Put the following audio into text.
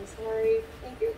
I'm sorry. Thank you.